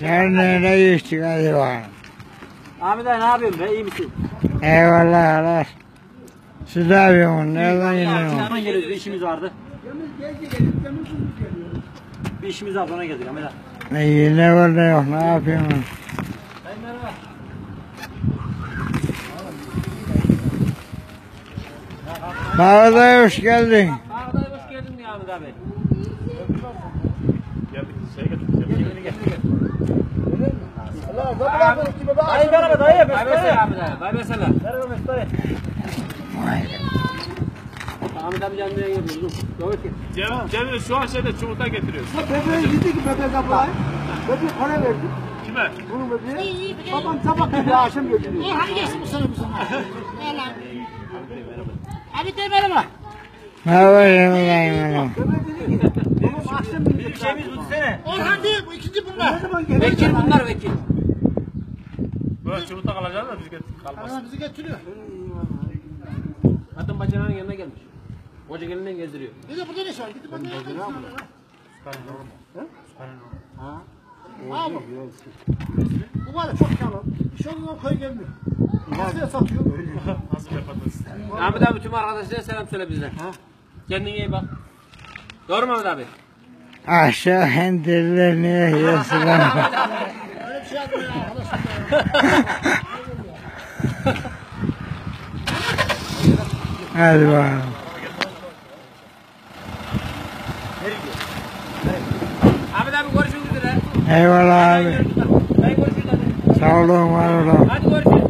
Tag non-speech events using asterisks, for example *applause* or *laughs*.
Nereye geçtik hadi bakalım. Ahmet abi ne yapıyorsun be iyi misin? Eyvallah Allah. Siz ne yapıyorsunuz? Nereden geliyorsunuz? Hemen geliyoruz bir işimiz vardı. Bir işimiz vardı ona geldik Ahmet abi. İyi ne var ne yok ne yapıyorsun? Sayın merhaba. Abi hoş geldin. Abi hoş geldin ya Ahmet abi. Dayı merhaba dayı. Dayı mesela Ahmet abi. Dayı mesela. Merhaba Mesut dayı. Ahmet abi canlıya geliyoruz. Dur. Doğru ki. Cemil, Cemil şu an şeyde çubukta getiriyoruz. Bebeğe gitti ki bebek abla. Bebek para verdi. Kime? Bunun bebeğe. Babam sabah gibi akşam götürüyor. Hadi geçsin bu sana bu sana. Gel lan. Abi de merhaba. Var yemeğim Bebek dedi ki akşam. Bir şeyimiz bu desene. Orhan değil bu ikinci bunlar. Vekil bunlar vekil. Böyle çubukta kalacağız da biz get kalmaz. Ana bizi getiriyor. Kadın bacananın yanına gelmiş. Koca gelinden gezdiriyor. Bir de burada ne var? Gidip bakın. Ha bu. Bu var ya çok yalan. Bir şey olduğundan koy gelmiyor. Nasıl satıyor? *laughs* Nasıl yapacağız? Ahmet abi tüm arkadaşlara selam söyle bizden. Kendine iyi bak. Doğru mu Ahmet abi? Aşağı hendirler niye yiyorsun lan? Öyle bir şey yapma ya. Arkadaşım. Hadi bakalım. Ahmet abi görüşmek üzere. Eyvallah abi. Dayı görüşürüz hadi. Sağ olun var olun. Hadi görüşürüz.